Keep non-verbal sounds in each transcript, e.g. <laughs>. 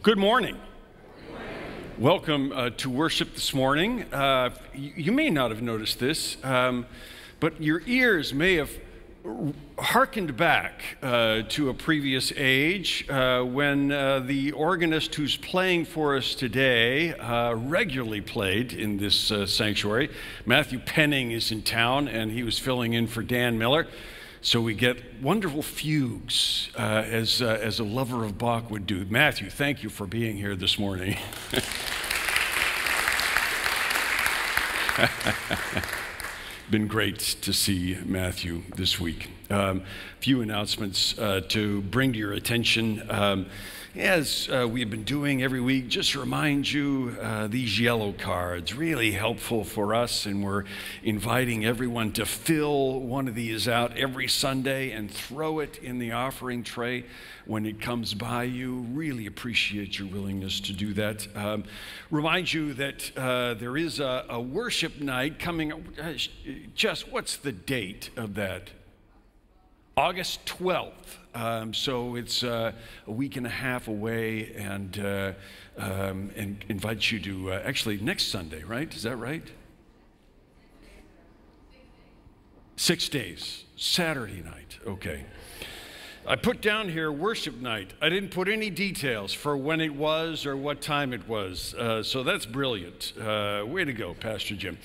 Good morning. Welcome uh, to worship this morning. Uh, you, you, may not have noticed this, um, but your ears may have harkened back uh, to a previous age uh, when uh, the organist who's playing for us today uh, regularly played in this sanctuary. Matthew Penning is in town and he was filling in for Dan Miller. So we get wonderful fugues uh, as, as a lover of Bach would do. Matthew, thank you for being here this morning. <laughs> been great to see Matthew this week. A um, few announcements uh, to bring to your attention. Um, as uh, we've been doing every week, just remind you uh, these yellow cards, really helpful for us, and we're inviting everyone to fill one of these out every Sunday and throw it in the offering tray when it comes by you. Really appreciate your willingness to do that. Um, remind you that uh, there is a, a, worship night coming. Uh, just what's the date of that? August 12th. Um, so it's uh, a week and a half away, and, uh, um, and invite you to uh, actually next Sunday, right? Is that right? Six days, Saturday night. Okay. I put down here worship night. I didn't put any details for when it was or what time it was. Uh, so that's brilliant. Uh, way to go, Pastor Jim.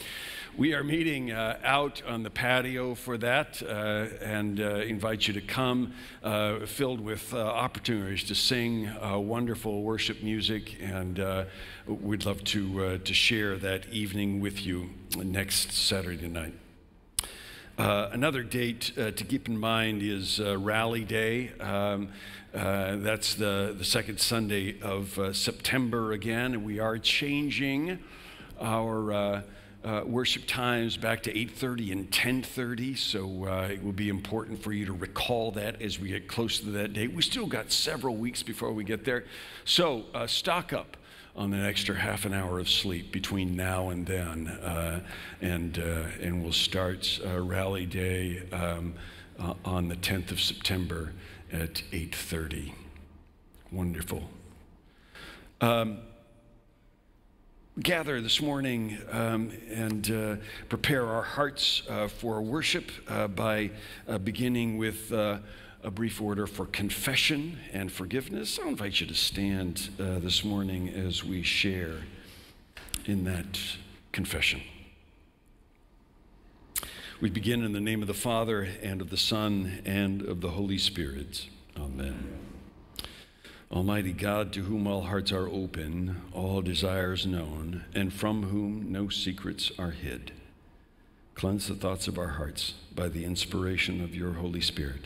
We are meeting uh, out on the patio for that uh, and uh, invite you to come, uh, filled with uh, opportunities to sing uh, wonderful worship music. And we'd love to, to share that evening with you next Saturday night. another date to keep in mind is Rally Day. Um, that's the, the second Sunday of September again, and we are changing our uh, worship times back to 8.30 and 10.30 so uh, it will be important for you to recall that as we get closer to that date. We still got several weeks before we get there. So uh, stock up on an extra half an hour of sleep between now and then uh, and, uh, and we'll start uh, rally day um, on the 10th of september at 8.30 wonderful. Um, gather this morning um, and uh, prepare our hearts uh, for worship uh, by uh, beginning with uh, a brief order for confession and forgiveness. I'll invite you to stand uh, this morning as we share in that confession. We begin in the name of the Father and of the Son and of the Holy Spirit. Amen. Almighty God, to whom all hearts are open, all desires known, and from whom no secrets are hid, cleanse the thoughts of our hearts by the inspiration of your Holy Spirit,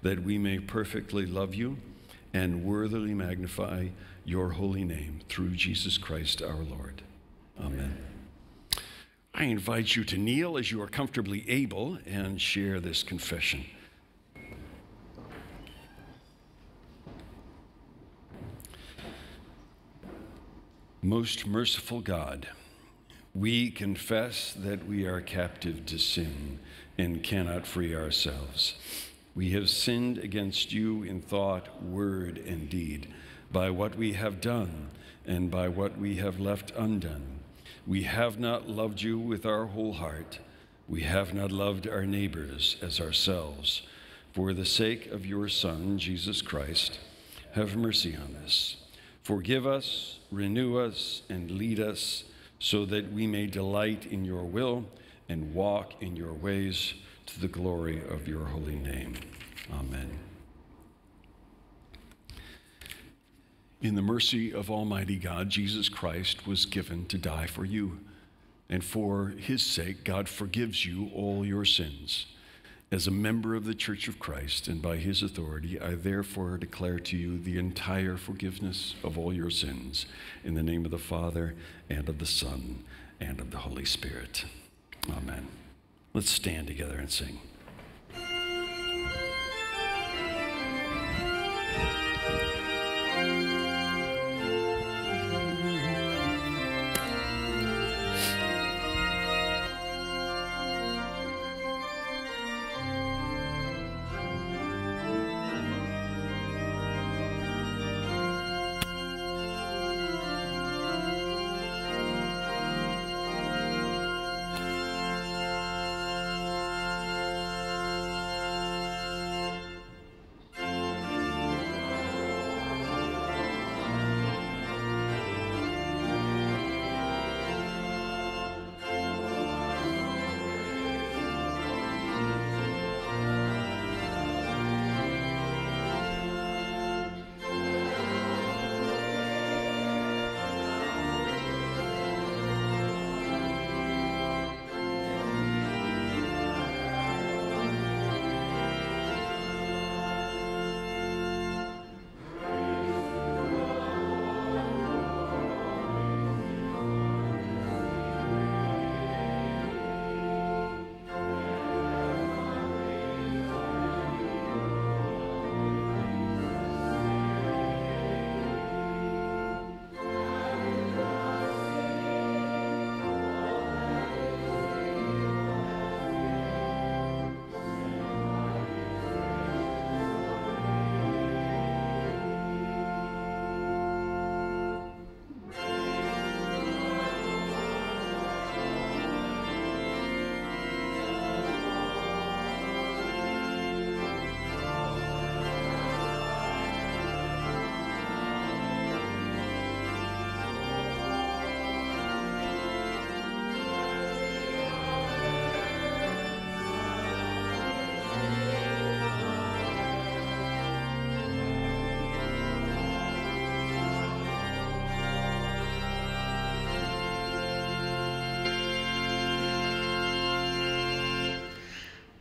that we may perfectly love you and worthily magnify your holy name through Jesus Christ our Lord. Amen. I invite you to kneel as you are comfortably able and share this confession. Most merciful God, we confess that we are captive to sin and cannot free ourselves. We have sinned against you in thought, word, and deed, by what we have done and by what we have left undone. We have not loved you with our whole heart. We have not loved our neighbors as ourselves. For the sake of your Son, Jesus Christ, have mercy on us. Forgive us, renew us, and lead us so that we may delight in your will and walk in your ways to the glory of your holy name. Amen. In the mercy of Almighty God, Jesus Christ was given to die for you. And for his sake, God forgives you all your sins. As a member of the Church of Christ and by his authority, I therefore declare to you the entire forgiveness of all your sins in the name of the Father and of the Son and of the Holy Spirit. Amen. Let's stand together and sing.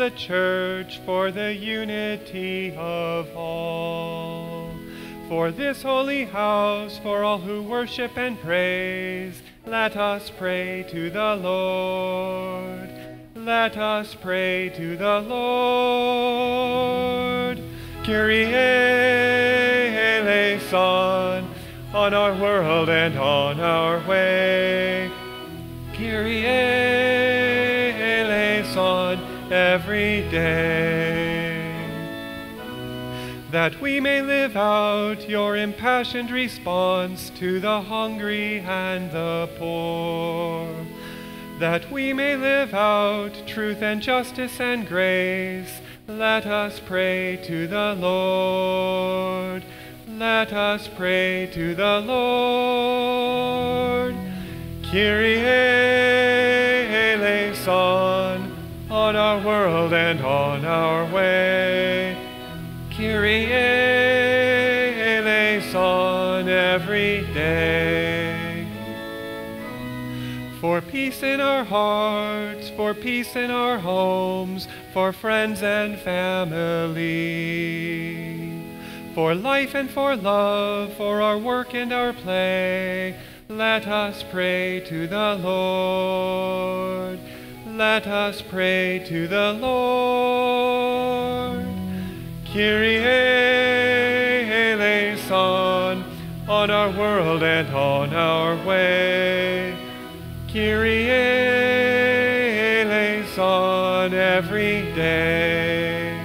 The church, for the unity of all. For this holy house, for all who worship and praise, let us pray to the Lord. Let us pray to the Lord. Kyrie eleison, on our world and on our way. Kyrie every day that we may live out your impassioned response to the hungry and the poor, that we may live out truth and justice and grace, let us pray to the Lord. Let us pray to the Lord. Kyrie eleison, world and on our way. Kyrie eleison every day. For peace in our hearts, for peace in our homes, for friends and family. For life and for love, for our work and our play, let us pray to the Lord. Let us pray to the Lord. Kyrie eleison, on our world and on our way. Kyrie eleison, every day.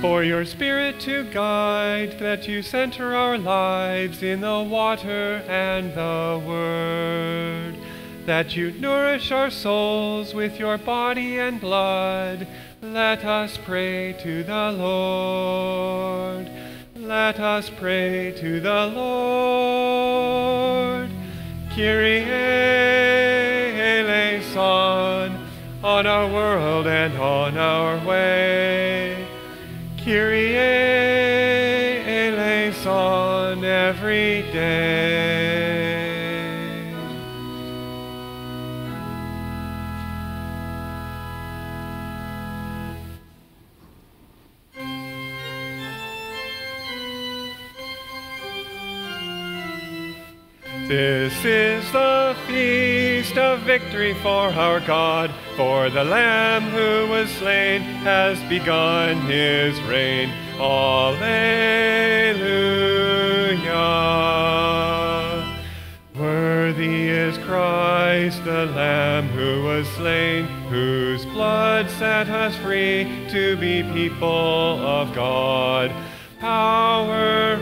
For your Spirit to guide, that you center our lives in the water and the Word, that you nourish our souls with your body and blood, let us pray to the Lord. Let us pray to the Lord. Kyrie eleison, on our world and on our way. Kyrie eleison, every day. This is the feast of victory for our God, for the Lamb who was slain has begun his reign. Alleluia. Worthy is Christ, the Lamb who was slain, whose blood set us free to be people of God. Power,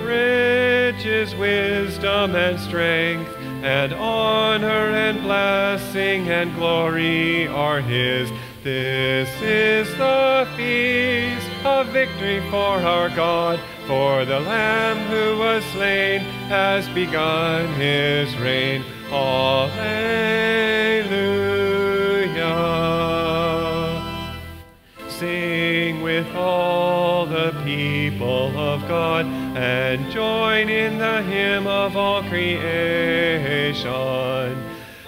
riches, wisdom, and strength, and honor and blessing and glory are his. This is the feast of victory for our God, for the Lamb who was slain has begun his reign. Alleluia. Sing with all the people of God and join in the hymn of all creation.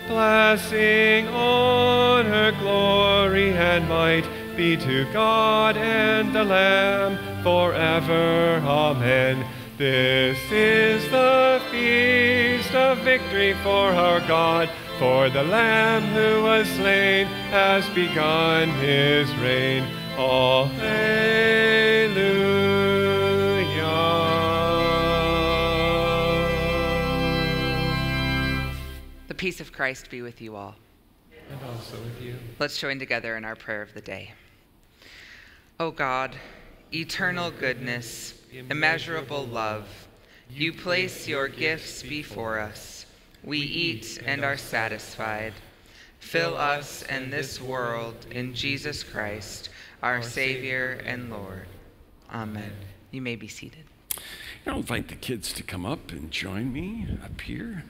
Blessing, honor, glory, and might be to God and the Lamb forever. Amen. This is the feast of victory for our God, for the Lamb who was slain has begun his reign. Alleluia. Peace of Christ be with you all. And also with you. Let's join together in our prayer of the day. O God, eternal goodness, immeasurable love, You place your gifts before us. We eat and are satisfied. Fill us and this world in Jesus Christ, our Savior and Lord. Amen. You may be seated. I'll invite the kids to come up and join me up here.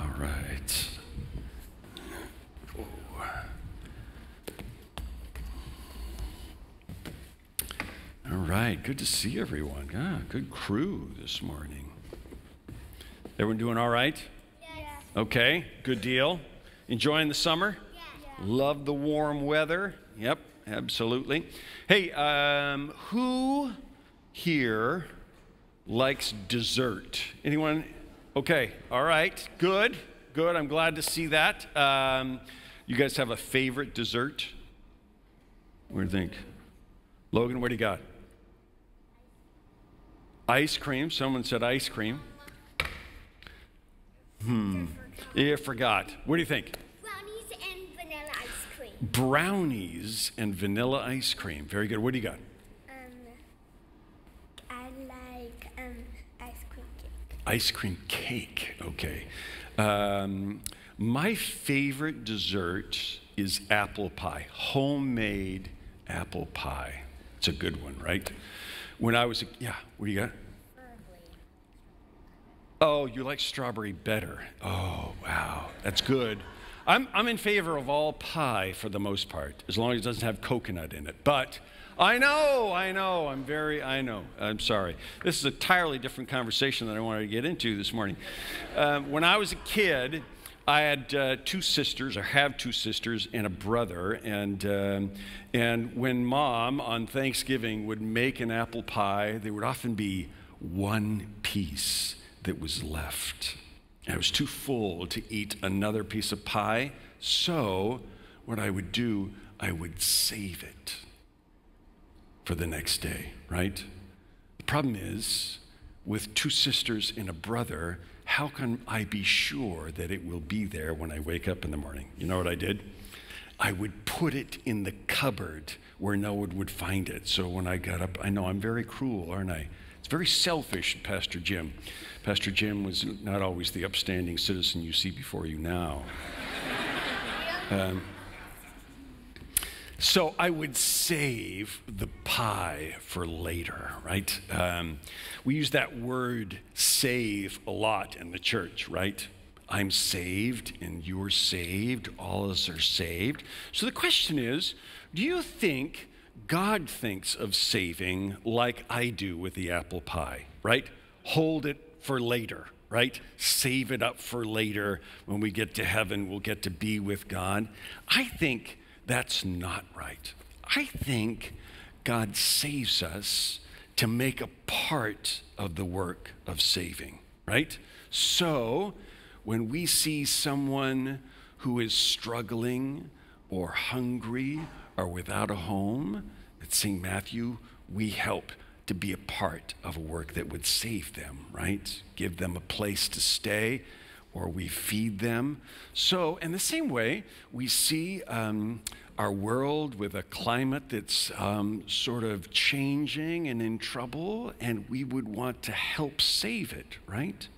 All right. All right, good to see everyone. Ah, good crew this morning. Everyone doing all right? Yes. Okay, good deal. Enjoying the summer? Yes. Love the warm weather. Yep, absolutely. Hey, um, who here likes dessert? Anyone? Okay, all right, good, good. I'm glad to see that. Um, you guys have a favorite dessert? What do you think? Logan, what do you got? Ice cream. Someone said ice cream. Hmm. Yeah, forgot. What do you think? Brownies and vanilla ice cream. brownies and vanilla ice cream. Very good. What do you got? Um, I like um ice cream cake. Ice cream cake. Okay. Um, my favorite dessert is apple pie, homemade apple pie. It's a good one, right? When I was a, yeah, what do you got? Oh, you like strawberry better. Oh, wow. That's good. I'm, I'm in favor of all pie for the most part, as long as it doesn't have coconut in it. But I know, I know, I'm very, I know. I'm sorry. This is a entirely different conversation that I wanted to get into this morning. Um, when I was a kid, I had uh, two sisters, or have two sisters, and a brother. And, um, and when mom on Thanksgiving would make an apple pie, there would often be one piece that was left. I was too full to eat another piece of pie, so what I would do, I would save it for the next day, right? The problem is, with two sisters and a brother, how can I be sure that it will be there when I wake up in the morning? You know what I did? I would put it in the cupboard where no one would find it. So when I got up, I know I'm very cruel, aren't I? It's very selfish, Pastor Jim. Pastor Jim was not always the upstanding citizen you see before you now. <laughs> Um, so I would save the pie for later, right? Um, we use that word save a lot in the church, right? I'm saved and you're saved, all of us are saved. So the question is do you think God thinks of saving like I do with the apple pie, right? Hold it for later, right? Save it up for later. When we get to heaven, we'll get to be with God. I think that's not right. I think God saves us to make a part of the work of saving, right? So when we see someone who is struggling or hungry or without a home, at St. Matthew, we help to be a part of a work that would save them, right? Give them a place to stay or we feed them. So, in the same way, we see um, our world with a climate that's um, sort of changing and in trouble, and we would want to help save it, right?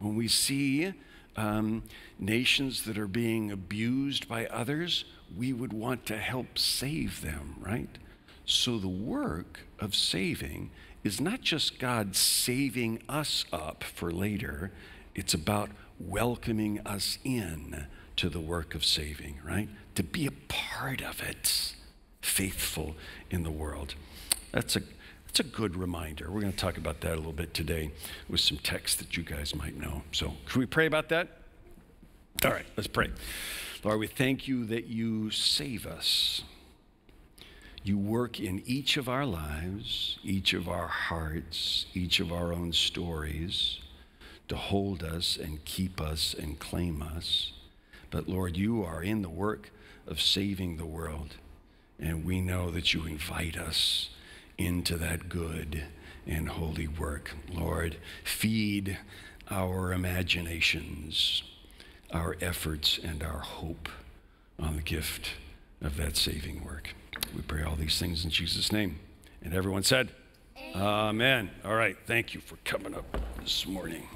When we see um, nations that are being abused by others, we would want to help save them, right? So the work of saving is not just God saving us up for later, it's about welcoming us in to the work of saving, right? To be a part of it, faithful in the world. That's a that's a good reminder. We're going to talk about that a little bit today with some texts that you guys might know. So, can we pray about that? All right, let's pray. Lord, we thank you that you save us. You work in each of our lives, each of our hearts, each of our own stories to hold us and keep us and claim us. But Lord, you are in the work of saving the world. And we know that you invite us into that good and holy work. Lord, feed our imaginations, our efforts, and our hope on the gift of that saving work. We pray all these things in Jesus' name. And everyone said, Amen. All right. Thank you for coming up this morning.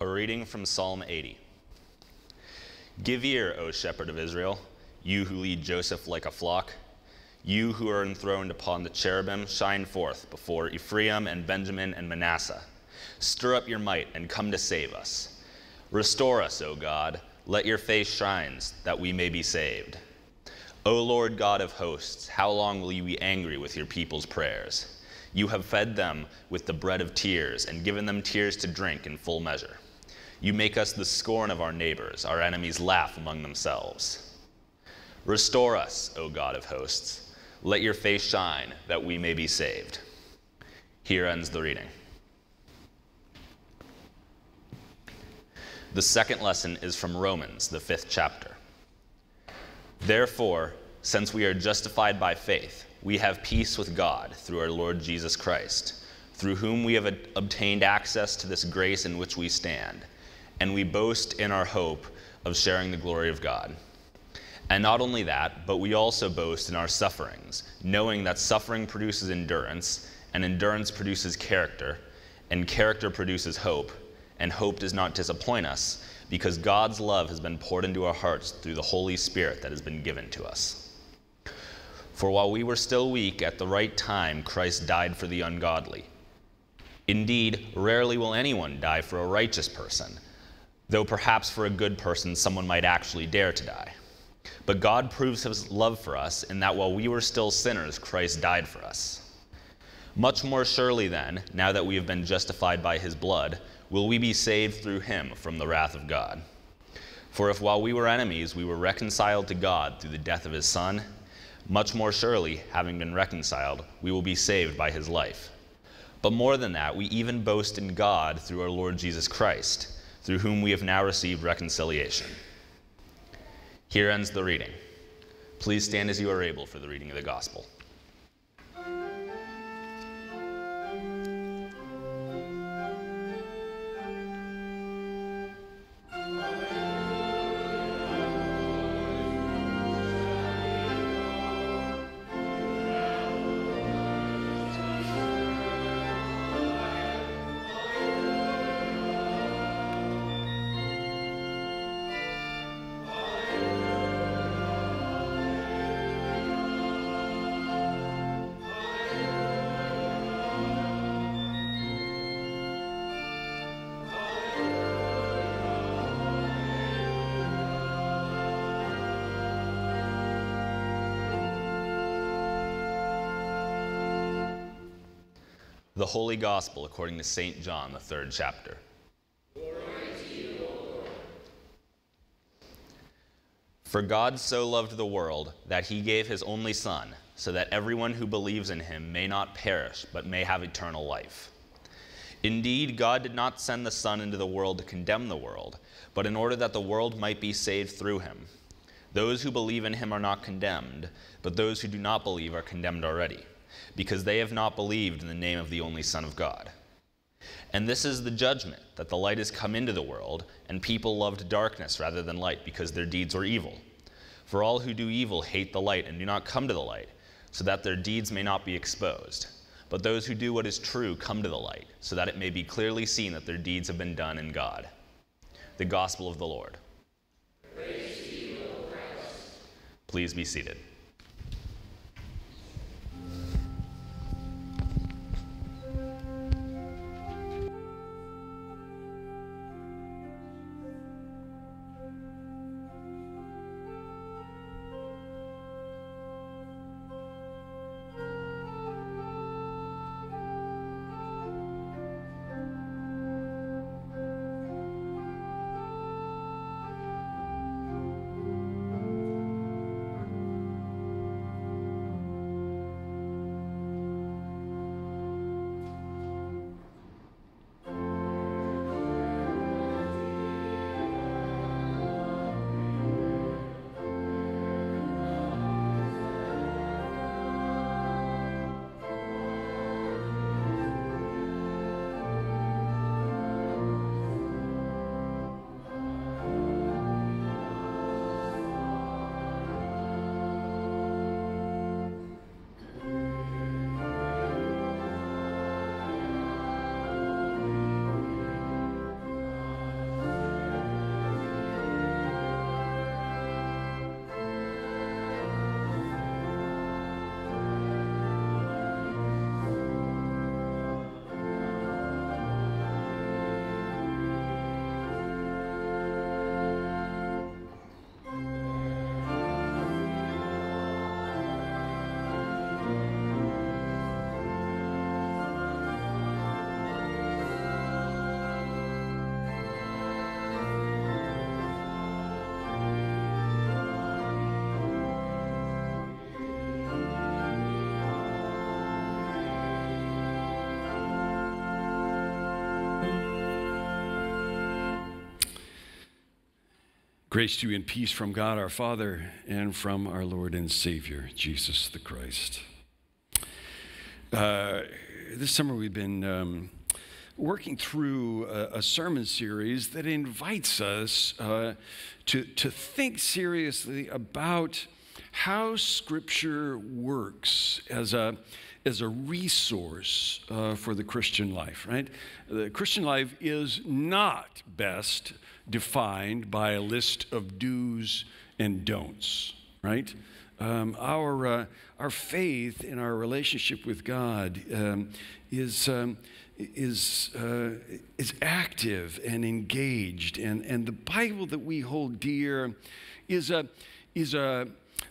A reading from Psalm 80. Give ear, O shepherd of Israel, you who lead Joseph like a flock. You who are enthroned upon the cherubim, shine forth before Ephraim and Benjamin and Manasseh. Stir up your might and come to save us. Restore us, O God. Let your face shine, that we may be saved. O Lord God of hosts, how long will you be angry with your people's prayers? You have fed them with the bread of tears and given them tears to drink in full measure. You make us the scorn of our neighbors, our enemies laugh among themselves. Restore us, O God of hosts. Let your face shine, that we may be saved. Here ends the reading. The second lesson is from Romans, the fifth chapter. Therefore, since we are justified by faith, we have peace with God through our Lord Jesus Christ, through whom we have obtained access to this grace in which we stand and we boast in our hope of sharing the glory of God. And not only that, but we also boast in our sufferings, knowing that suffering produces endurance, and endurance produces character, and character produces hope, and hope does not disappoint us, because God's love has been poured into our hearts through the Holy Spirit that has been given to us. For while we were still weak, at the right time, Christ died for the ungodly. Indeed, rarely will anyone die for a righteous person though perhaps for a good person someone might actually dare to die. But God proves his love for us in that while we were still sinners, Christ died for us. Much more surely, then, now that we have been justified by his blood, will we be saved through him from the wrath of God. For if while we were enemies, we were reconciled to God through the death of his Son, much more surely, having been reconciled, we will be saved by his life. But more than that, we even boast in God through our Lord Jesus Christ through whom we have now received reconciliation. Here ends the reading. Please stand as you are able for the reading of the gospel. Holy Gospel according to St. John, the third chapter. For God so loved the world that he gave his only Son, so that everyone who believes in him may not perish, but may have eternal life. Indeed, God did not send the Son into the world to condemn the world, but in order that the world might be saved through him. Those who believe in him are not condemned, but those who do not believe are condemned already because they have not believed in the name of the only Son of God. And this is the judgment that the light has come into the world, and people loved darkness rather than light because their deeds were evil. For all who do evil hate the light and do not come to the light, so that their deeds may not be exposed. But those who do what is true come to the light, so that it may be clearly seen that their deeds have been done in God. The Gospel of the Lord. Please be seated. Grace to you and peace from God our Father and from our Lord and Savior, Jesus the Christ. Uh, this summer we've been um, working through a, a, sermon series that invites us uh, to, to think seriously about how Scripture works as a, as a resource uh, for the Christian life, right? The Christian life is not best defined by a list of do's and don'ts, right? Um, our, uh, our faith in our relationship with God um, is, um, is, uh, is active and engaged. And, and the Bible that we hold dear is a, is a,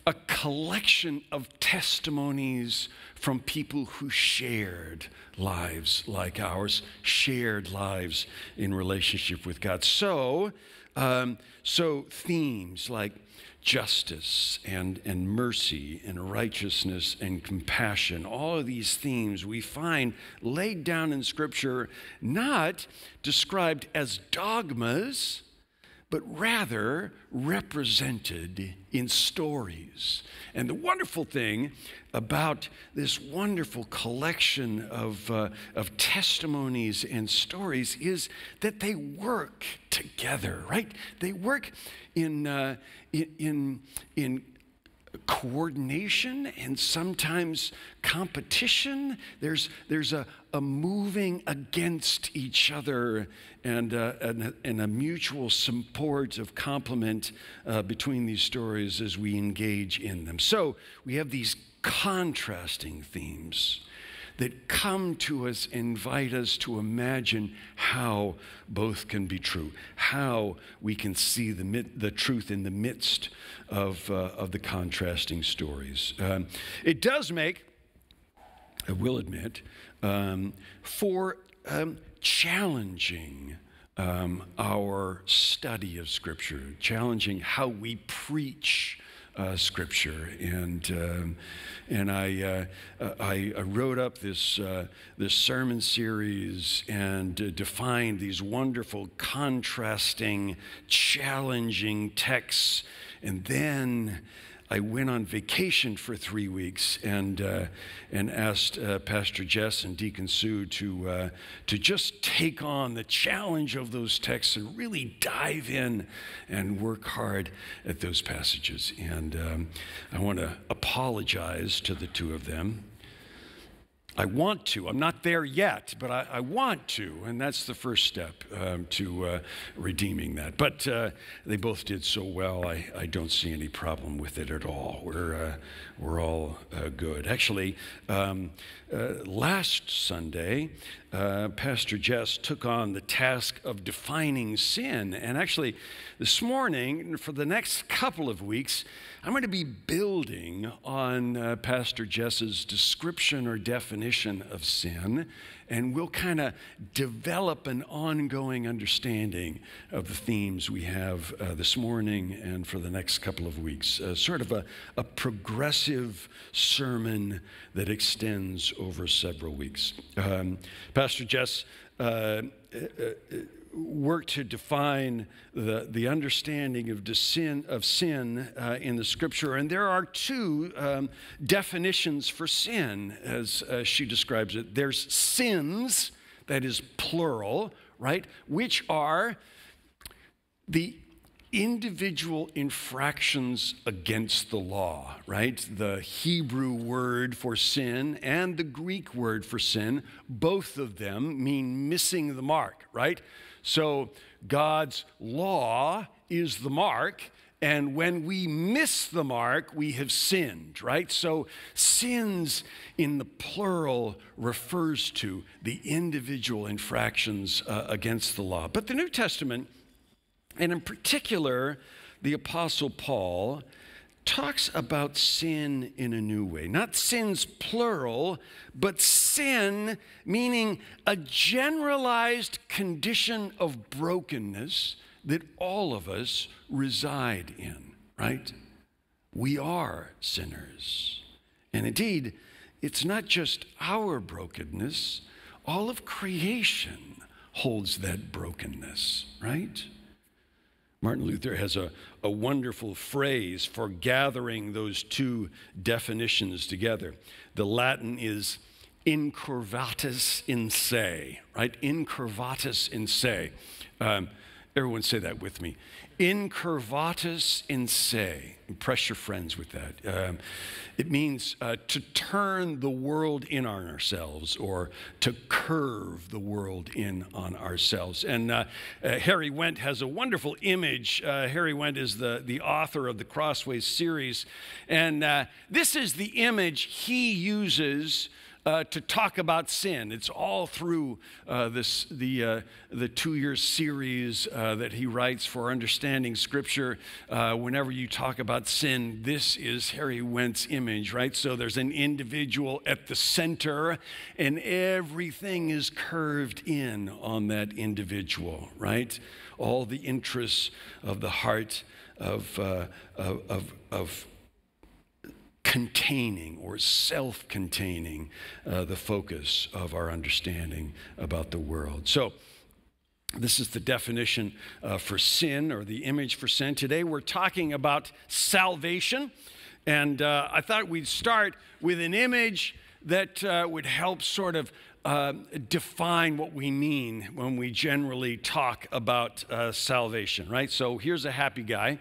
a collection of testimonies from people who shared lives like ours, shared lives in relationship with God. So, um, so themes like justice and, and mercy and righteousness and compassion, all of these themes we find laid down in Scripture, not described as dogmas but rather represented in stories. And the wonderful thing about this wonderful collection of, uh, of testimonies and stories is that they work together, right? They work in, uh, in, in coordination and sometimes competition. There's, there's a, a moving against each other and, uh, and, a, and, a, mutual support of complement uh, between these stories as we engage in them. So we have these contrasting themes that come to us, invite us to imagine how both can be true, how we can see the, the truth in the midst of, uh, of the contrasting stories. Um, it does make, I will admit, um, for um, challenging um, our study of Scripture, challenging how we preach uh, Scripture. And, um, and I, uh, I, wrote up this, uh, this sermon series and uh, defined these wonderful, contrasting, challenging texts. And then I went on vacation for three weeks and, uh, and asked uh, Pastor Jess and Deacon Sue to, uh, to just take on the challenge of those texts and really dive in and work hard at those passages. And um, I want to apologize to the two of them I want to. I'm not there yet, but I, I want to. And that's the first step um, to uh, redeeming that. But uh, they both did so well, I, I don't see any problem with it at all. We're, uh, we're all uh, good. Actually, um, uh, last Sunday, uh, Pastor Jess took on the task of defining sin. And actually, this morning, for the next couple of weeks, I'm going to be building on uh, Pastor Jess's description or definition of sin, and we'll kind of develop an ongoing understanding of the themes we have uh, this morning and for the next couple of weeks. Uh, sort of a, a progressive sermon that extends over several weeks. Um, Pastor Jess. Uh, uh, uh work to define the, the understanding of, sin, of sin uh, in the scripture. And there are two um, definitions for sin, as uh, she describes it. There's sins, that is plural, right, which are the individual infractions against the law, right? The Hebrew word for sin and the Greek word for sin, both of them mean missing the mark, right? So God's law is the mark. And when we miss the mark, we have sinned, right? So, sins in the plural refers to the individual infractions uh, against the law. But the New Testament, and in particular, the Apostle Paul, talks about sin in a new way. Not sins plural, but sin meaning a generalized condition of brokenness that all of us reside in, right? We are sinners. And indeed, it's not just our brokenness, all of creation holds that brokenness, right? Martin Luther has a, a wonderful phrase for gathering those two definitions together. The Latin is incurvatus in se, right? Incurvatus in se. Um, everyone say that with me. Incurvatus in se. Impress your friends with that. Um, it means uh, to turn the world in on ourselves or to curve the world in on ourselves. And uh, uh, Harry Wendt has a wonderful image. Uh, Harry Wendt is the, the author of the Crossways series. And uh, this is the image he uses uh, to talk about sin. It's all through uh, this, the, uh, the two year series uh, that he writes for understanding Scripture. Uh, whenever you talk about sin, this is Harry Wendt's image, right? So there's an individual at the center, and everything is curved in on that individual, right? All the interests of the heart of, of, of, of containing or self containing uh, the focus of our understanding about the world. So, this is the definition uh, for sin or the image for sin. Today we're talking about salvation. And uh, I thought we'd start with an image that uh, would help sort of uh, define what we mean when we generally talk about uh, salvation, right? So here's a happy guy.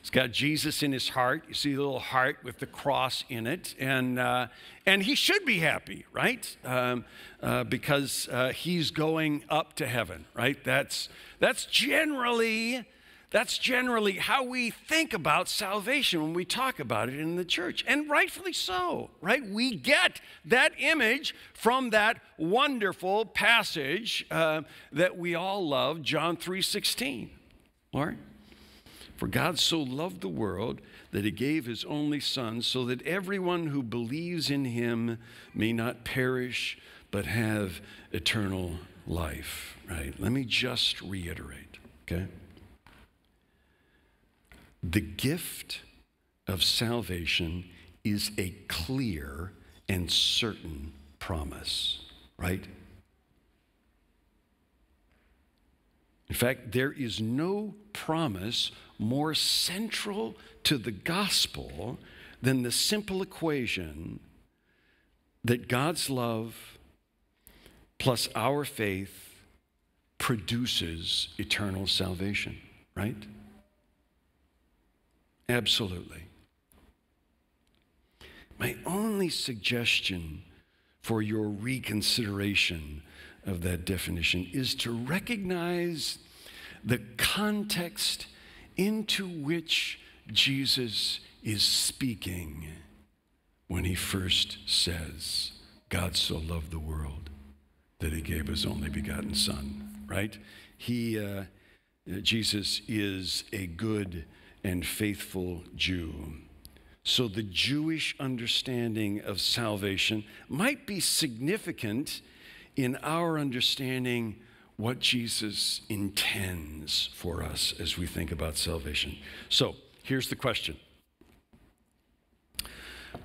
He's got Jesus in his heart. You see the little heart with the cross in it. And, uh, and he should be happy, right? Um, uh, because uh, he's going up to heaven, right? That's, that's generally. That's generally how we think about salvation when we talk about it in the church, and rightfully so, right? We get that image from that wonderful passage uh, that we all love, John 3:16. Lord, for God so loved the world that he gave his only Son, so that everyone who believes in him may not perish, but have eternal life. Right? Let me just reiterate, okay? The gift of salvation is a clear and certain promise, right? In fact, there is no promise more central to the gospel than the simple equation that God's love plus our faith produces eternal salvation, right? Absolutely. My only suggestion for your reconsideration of that definition is to recognize the context into which Jesus is speaking when he first says, God so loved the world that he gave his only begotten Son, right? He, uh, Jesus is a good and faithful Jew. So the Jewish understanding of salvation might be significant in our understanding what Jesus intends for us as we think about salvation. So here's the question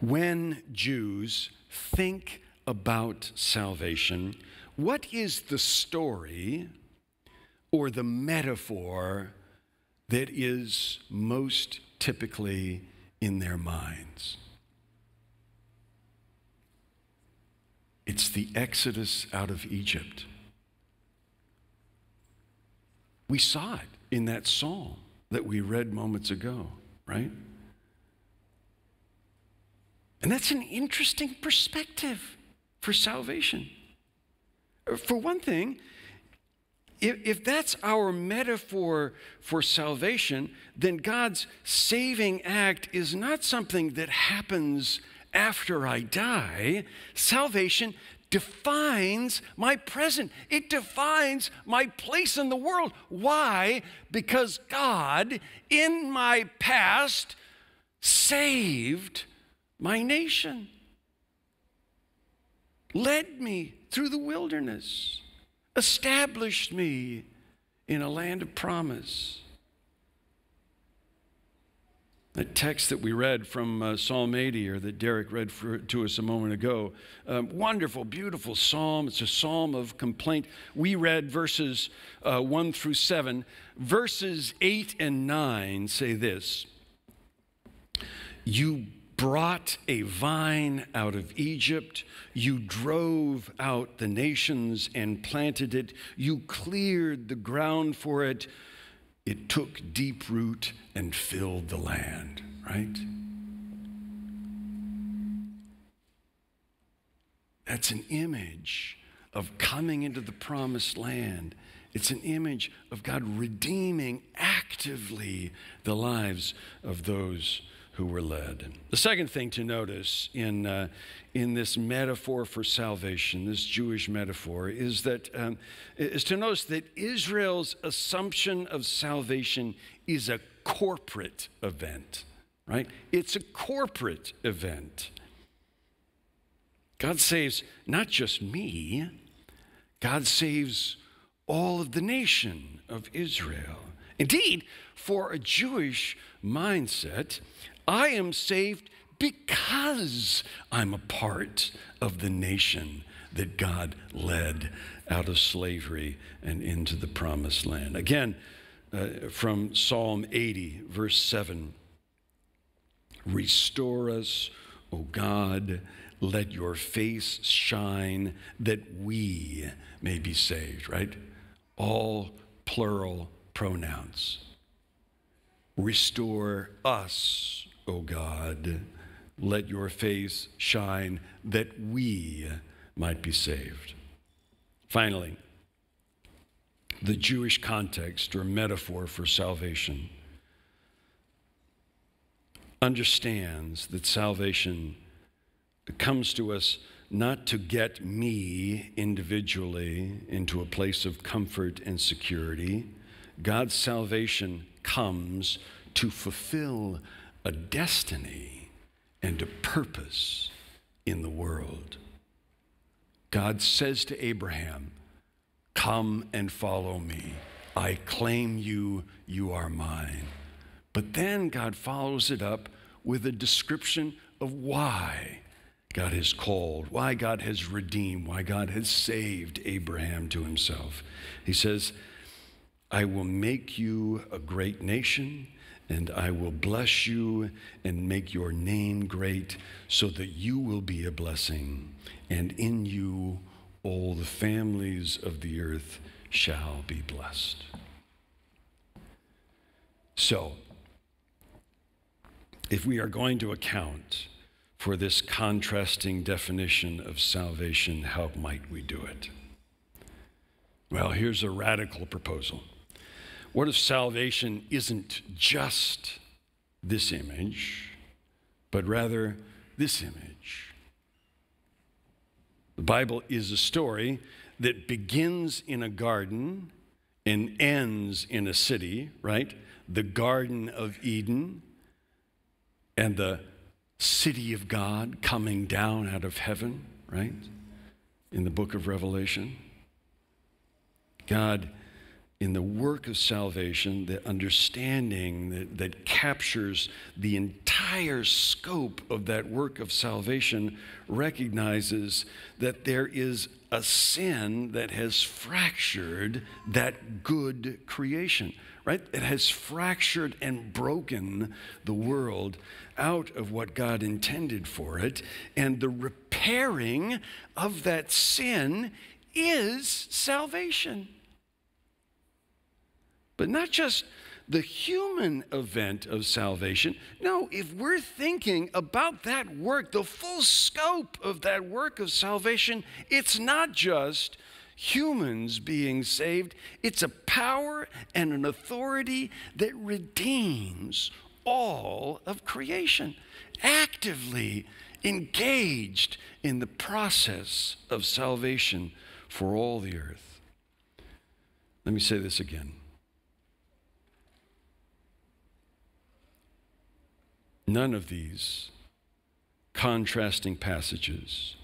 When Jews think about salvation, what is the story or the metaphor that is most typically in their minds? It's the exodus out of Egypt. We saw it in that psalm that we read moments ago, right? And that's an interesting perspective for salvation. For one thing, if, if that's our metaphor for salvation, then God's saving act is not something that happens after I die. Salvation defines my present, it defines my place in the world. Why? Because God, in my past, saved my nation, led me through the wilderness, established me in a land of promise. That text that we read from uh, Psalm 80, or that Derek read for, to us a moment ago, um, wonderful, beautiful psalm. It's a psalm of complaint. We read verses uh, 1 through 7. Verses 8 and 9 say this You brought a vine out of Egypt. You drove out the nations and planted it. You cleared the ground for it it took deep root and filled the land, right? That's an image of coming into the promised land. It's an image of God redeeming actively the lives of those who were led. The second thing to notice in, uh, in this metaphor for salvation, this Jewish metaphor, is that um, is to notice that Israel's assumption of salvation is a corporate event, right? It's a corporate event. God saves not just me, God saves all of the nation of Israel. Indeed, for a Jewish mindset, I am saved because I'm a part of the nation that God led out of slavery and into the promised land. Again, uh, from Psalm 80, verse 7 Restore us, O God, let your face shine that we may be saved, right? All plural pronouns. Restore us, O God. Let your face shine that we might be saved. Finally, the Jewish context or metaphor for salvation understands that salvation comes to us not to get me individually into a place of comfort and security. God's salvation comes to fulfill a destiny and a purpose in the world. God says to Abraham, Come and follow me. I claim you, you are mine. But then God follows it up with a description of why God has called, why God has redeemed, why God has saved Abraham to himself. He says, I will make you a great nation and I will bless you and make your name great so that you will be a blessing, and in you all the families of the earth shall be blessed. So, if we are going to account for this contrasting definition of salvation, how might we do it? Well, here's a radical proposal. What if salvation isn't just this image, but rather this image? The Bible is a story that begins in a garden and ends in a city, right? The Garden of Eden and the city of God coming down out of heaven, right? In the book of Revelation. God in the work of salvation, the understanding that, that captures the entire scope of that work of salvation, recognizes that there is a sin that has fractured that good creation, right? It has fractured and broken the world out of what God intended for it. And the repairing of that sin is salvation. But not just the human event of salvation. No, if we're thinking about that work, the full scope of that work of salvation, it's not just humans being saved, it's a power and an authority that redeems all of creation, actively engaged in the process of salvation for all the earth. Let me say this again. None of these contrasting passages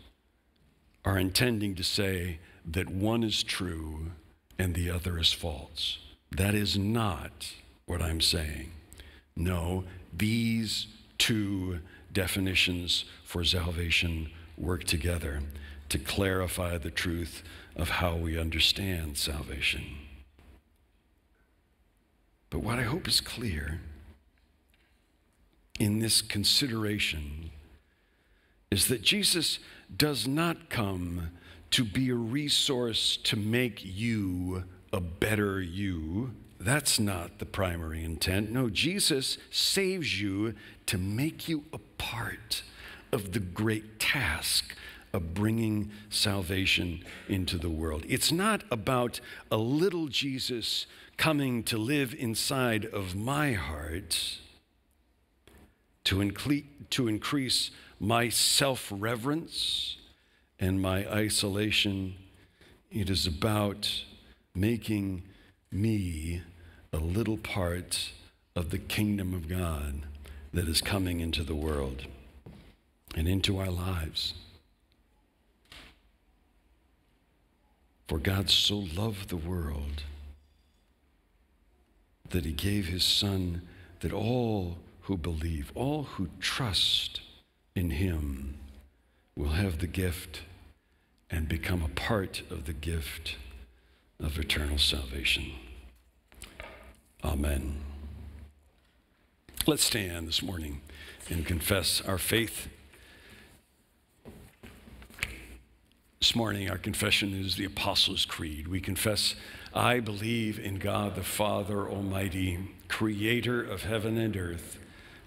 are intending to say that one is true and the other is false. That is not what I'm saying. No, these two definitions for salvation work together to clarify the truth of how we understand salvation. But what I hope is clear in this consideration is that Jesus does not come to be a resource to make you a better you. That's not the primary intent. No, Jesus saves you to make you a part of the great task of bringing salvation into the world. It's not about a little Jesus coming to live inside of my heart to, incle- to increase my self reverence and my isolation. It is about making me a little part of the kingdom of God that is coming into the world and into our lives. For God so loved the world that he gave his Son that all who believe, all who trust in him, will have the gift and become a part of the gift of eternal salvation. Amen. Let's stand this morning and confess our faith. This morning, our confession is the Apostles' Creed. We confess, I believe in God the Father Almighty, creator of heaven and earth.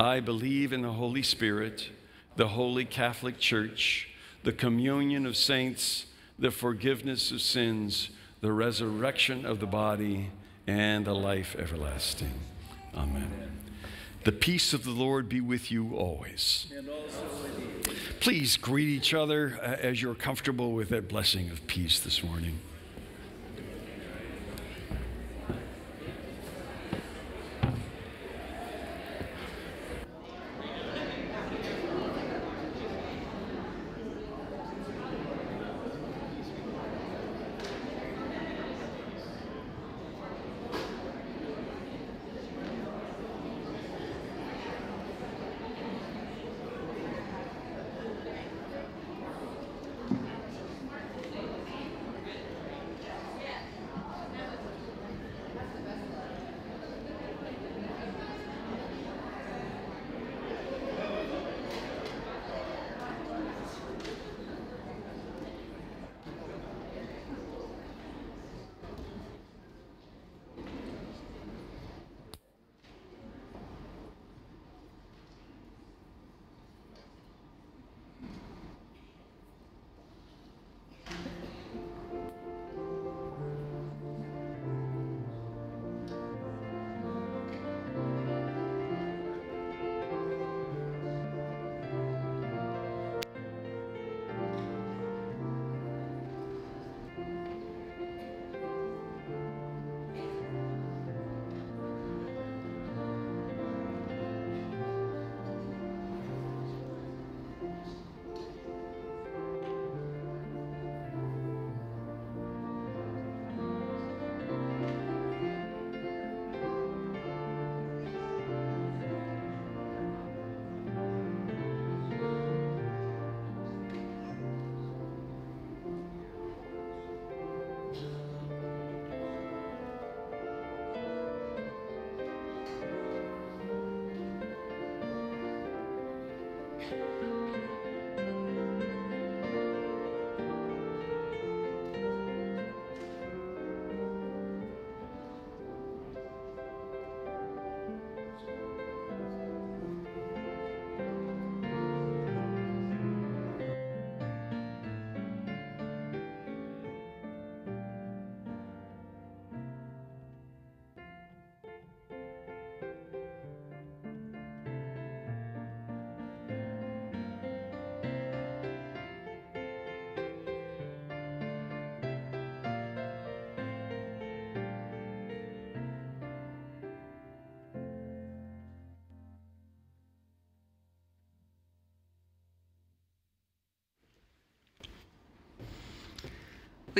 I believe in the Holy Spirit, the holy Catholic Church, the communion of saints, the forgiveness of sins the resurrection of the body, and the life everlasting. Amen. The peace of the Lord be with you always. Please greet each other uh, as you're comfortable with that blessing of peace this morning.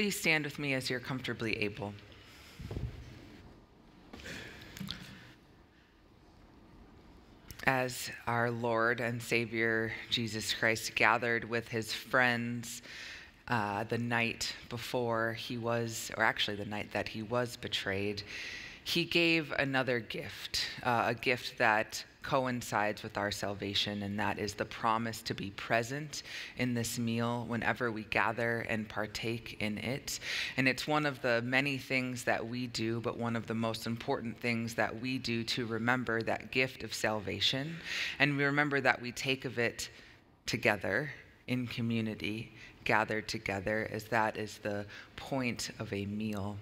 You stand with me as you're comfortably able? As our Lord and Savior Jesus Christ gathered with his friends uh, the night before he was, or actually the night that he was betrayed, he gave another gift, uh, a gift that coincides with our salvation, and that is the promise to be present in this meal whenever we gather and partake in it. And it's one of the many things that we do, but one of the most important things that we do to remember that gift of salvation. And we remember that we take of it together in community, gathered together, as that is the point of a meal.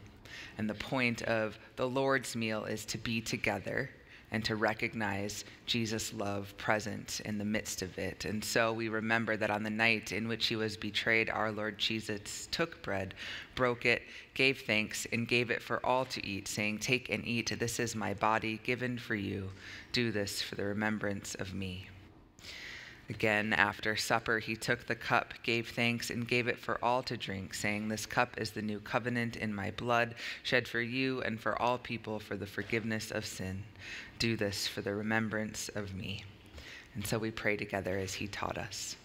And the point of the Lord's meal is to be together and to recognize Jesus' love present in the midst of it. And so we remember that on the night in which he was betrayed, our Lord Jesus took bread, broke it, gave thanks, and gave it for all to eat, saying, Take and eat, this is my body given for you. Do this for the remembrance of me. Again, after supper, he took the cup, gave thanks, and gave it for all to drink, saying, This cup is the new covenant in my blood, shed for you and for all people for the forgiveness of sin. Do this for the remembrance of me. And so we pray together as he taught us.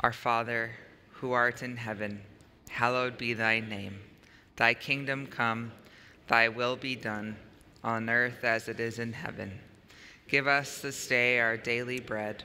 Our Father, who art in heaven, hallowed be thy name. Thy kingdom come, thy will be done, on earth as it is in heaven. Give us this day our daily bread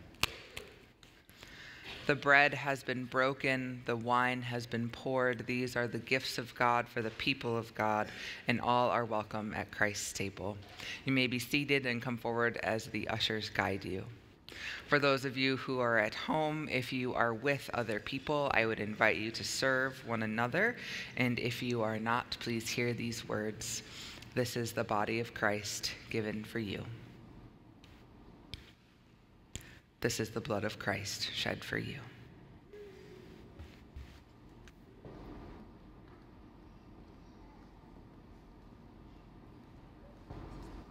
The bread has been broken, the wine has been poured. These are the gifts of God for the people of God, and all are welcome at Christ's table. You may be seated and come forward as the ushers guide you. For those of you who are at home, if you are with other people, I would invite you to serve one another. And if you are not, please hear these words This is the body of Christ given for you. This is the blood of Christ shed for you.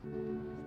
Jesus, God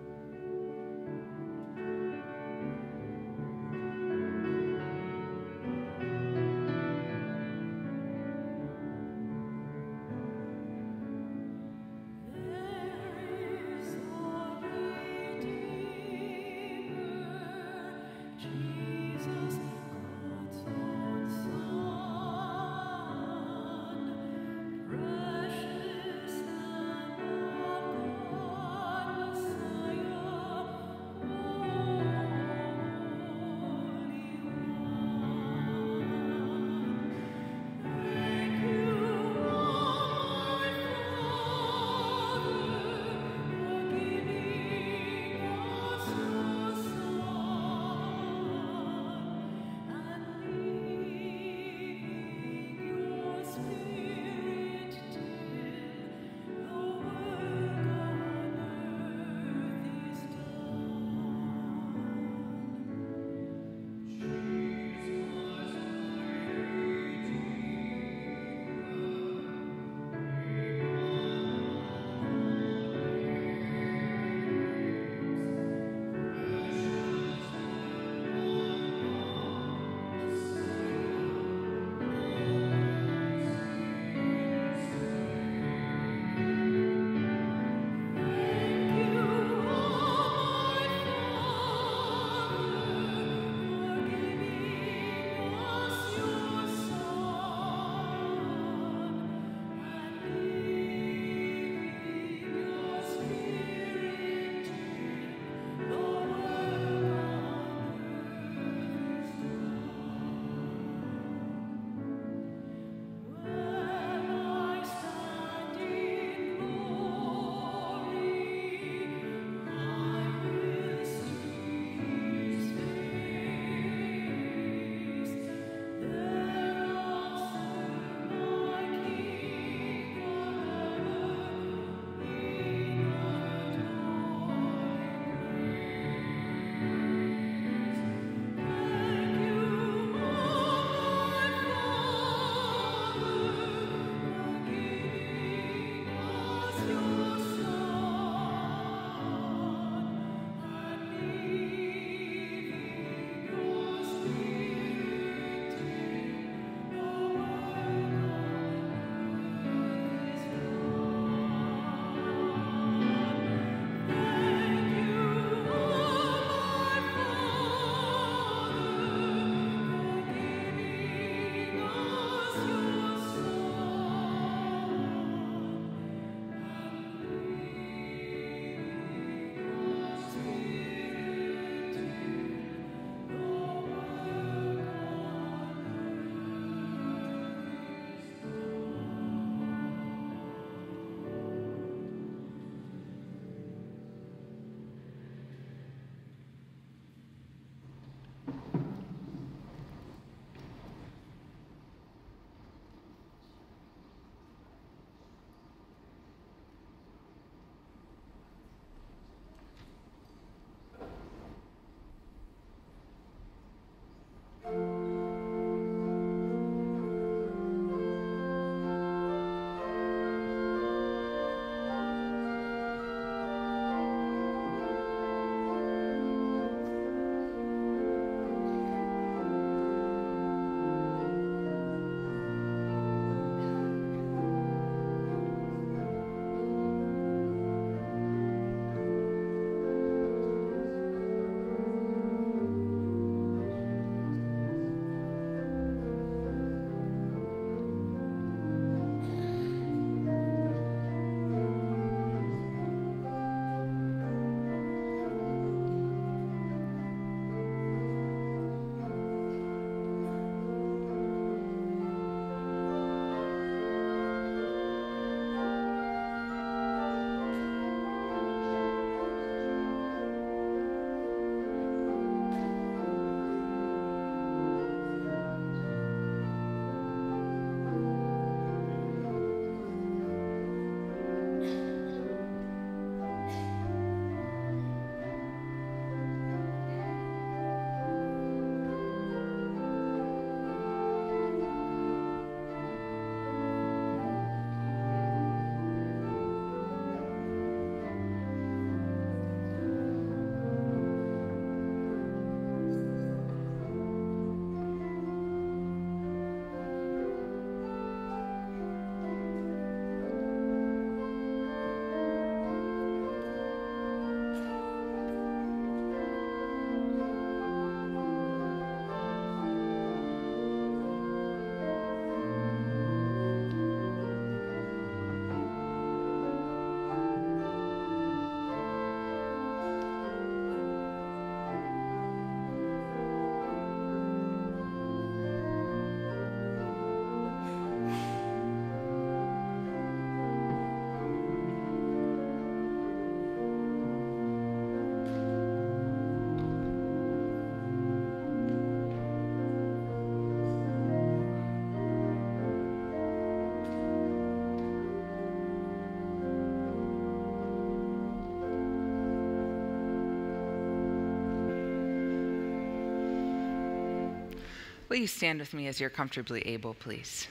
Will you stand with me as you're comfortably able, please?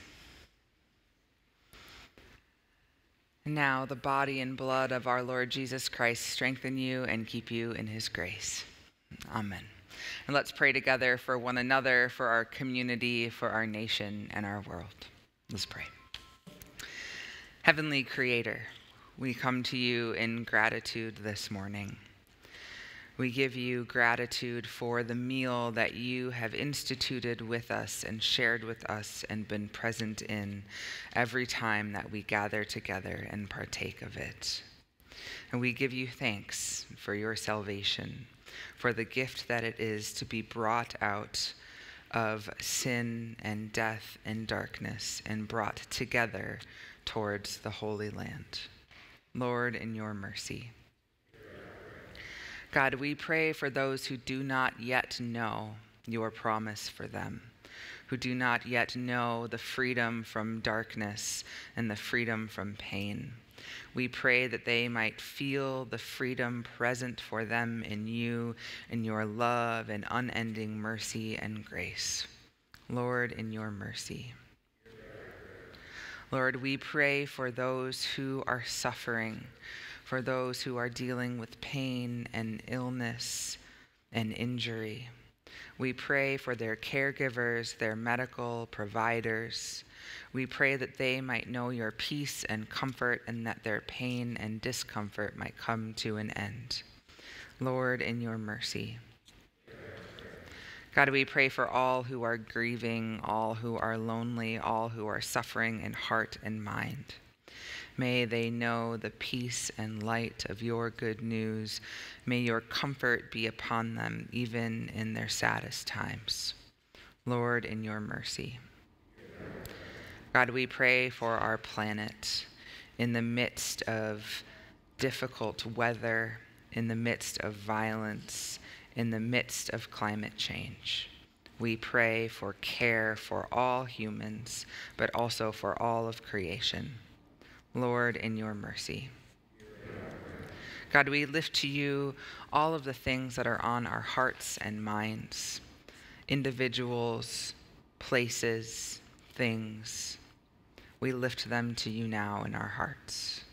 Now, the body and blood of our Lord Jesus Christ strengthen you and keep you in his grace. Amen. And let's pray together for one another, for our community, for our nation, and our world. Let's pray. Heavenly Creator, we come to you in gratitude this morning. We give you gratitude for the meal that you have instituted with us and shared with us and been present in every time that we gather together and partake of it. And we give you thanks for your salvation, for the gift that it is to be brought out of sin and death and darkness and brought together towards the Holy Land. Lord, in your mercy. God, we pray for those who do not yet know your promise for them, who do not yet know the freedom from darkness and the freedom from pain. We pray that they might feel the freedom present for them in you, in your love and unending mercy and grace. Lord, in your mercy. Lord, we pray for those who are suffering for those who are dealing with pain and illness and injury. We pray for their caregivers, their medical providers. We pray that they might know your peace and comfort and that their pain and discomfort might come to an end. Lord, in your mercy. God, we pray for all who are grieving, all who are lonely, all who are suffering in heart and mind. May they know the peace and light of your good news. May your comfort be upon them even in their saddest times. Lord, in your mercy. God, we pray for our planet in the midst of difficult weather, in the midst of violence, in the midst of climate change. We pray for care for all humans, but also for all of creation. Lord, in your mercy. God, we lift to you all of the things that are on our hearts and minds individuals, places, things. We lift them to you now in our hearts.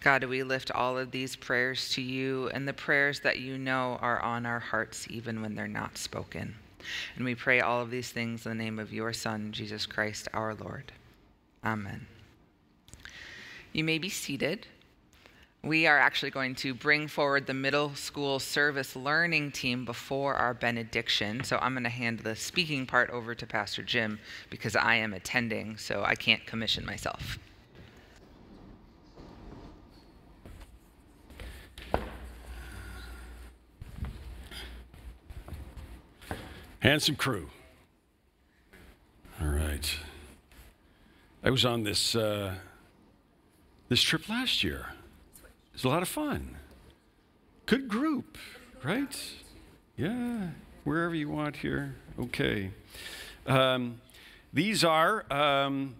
God, we lift all of these prayers to you and the prayers that you know are on our hearts even when they're not spoken. And we pray all of these things in the name of your Son, Jesus Christ, our Lord. Amen. You may be seated. We are actually going to bring forward the middle school service learning team before our benediction. So I'm going to hand the speaking part over to Pastor Jim because I am attending, so I can't commission myself. Handsome crew. All right. I was on this uh, this trip last year. It was a lot of fun. Good group, right? Yeah, wherever you want here. Okay. Um, these are um,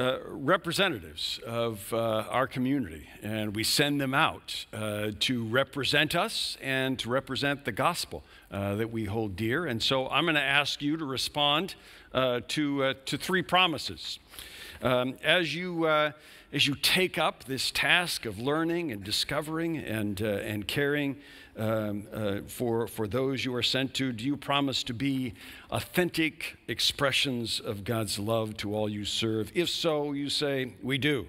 uh, representatives of uh, our community, and we send them out uh, to represent us and to represent the gospel uh, that we hold dear. And so I'm going to ask you to respond uh, to, to three promises. Um, as, you, as you take up this task of learning and discovering and, and caring um, uh, for, for those you are sent to? Do you promise to be authentic expressions of God's love to all you serve? If so, you say, We do.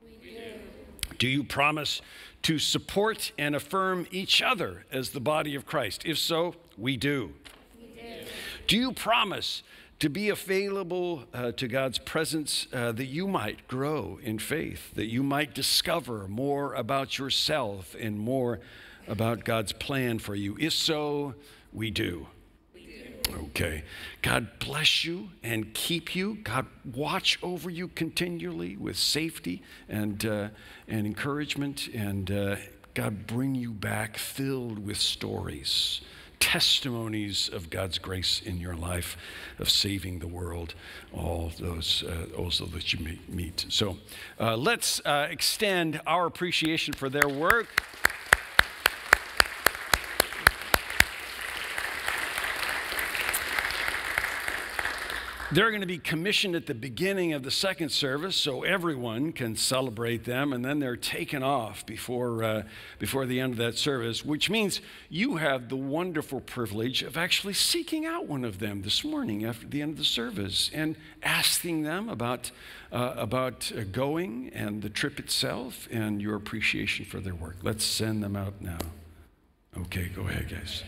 We do. Do you promise to support and affirm each other as the body of Christ? If so, we do. We do. Do you promise to be available uh, to God's presence uh, that you might grow in faith, that you might discover more about yourself and more about God's plan for you? If so, we do. Okay. God bless you and keep you. God watch over you continually with safety and, uh, and encouragement. And uh, God bring you back filled with stories, testimonies of God's grace in your life, of saving the world, all those uh, also that you meet. So uh, let's uh, extend our appreciation for their work. They're going to be commissioned at the beginning of the second service so everyone can celebrate them, and then they're taken off before, uh, before the end of that service, which means you have the wonderful privilege of actually seeking out one of them this morning after the end of the service and asking them about, uh, about uh, going and the trip itself and your appreciation for their work. Let's send them out now. Okay, go ahead, guys.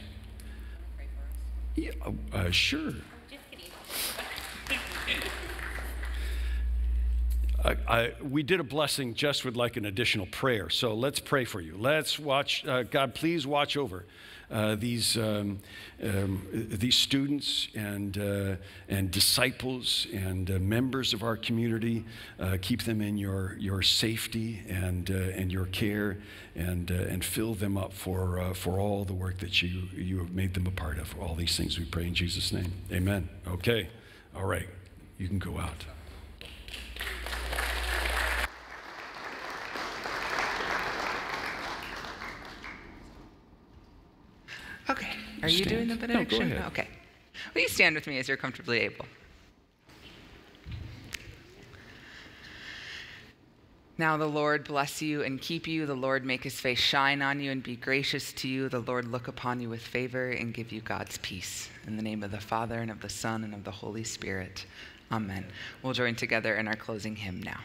Yeah, uh, sure. I, we did a blessing just with like an additional prayer. So let's pray for you. Let's watch, uh, God, please watch over uh, these, um, um, these students and, uh, and disciples and uh, members of our community. Uh, keep them in your, your safety and, uh, and your care and, and fill them up for, for all the work that you, you have made them a part of. All these things we pray in Jesus' name. Amen. Okay. All right. You can go out. Okay. Are you doing the Stand. No, go benediction? ahead. Okay. Will you stand with me as you're comfortably able? Now the Lord bless you and keep you. The Lord make his face shine on you and be gracious to you. The Lord look upon you with favor and give you God's peace. In the name of the Father and of the Son and of the Holy Spirit. Amen. We'll join together in our closing hymn now.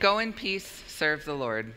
Go in peace, serve the Lord.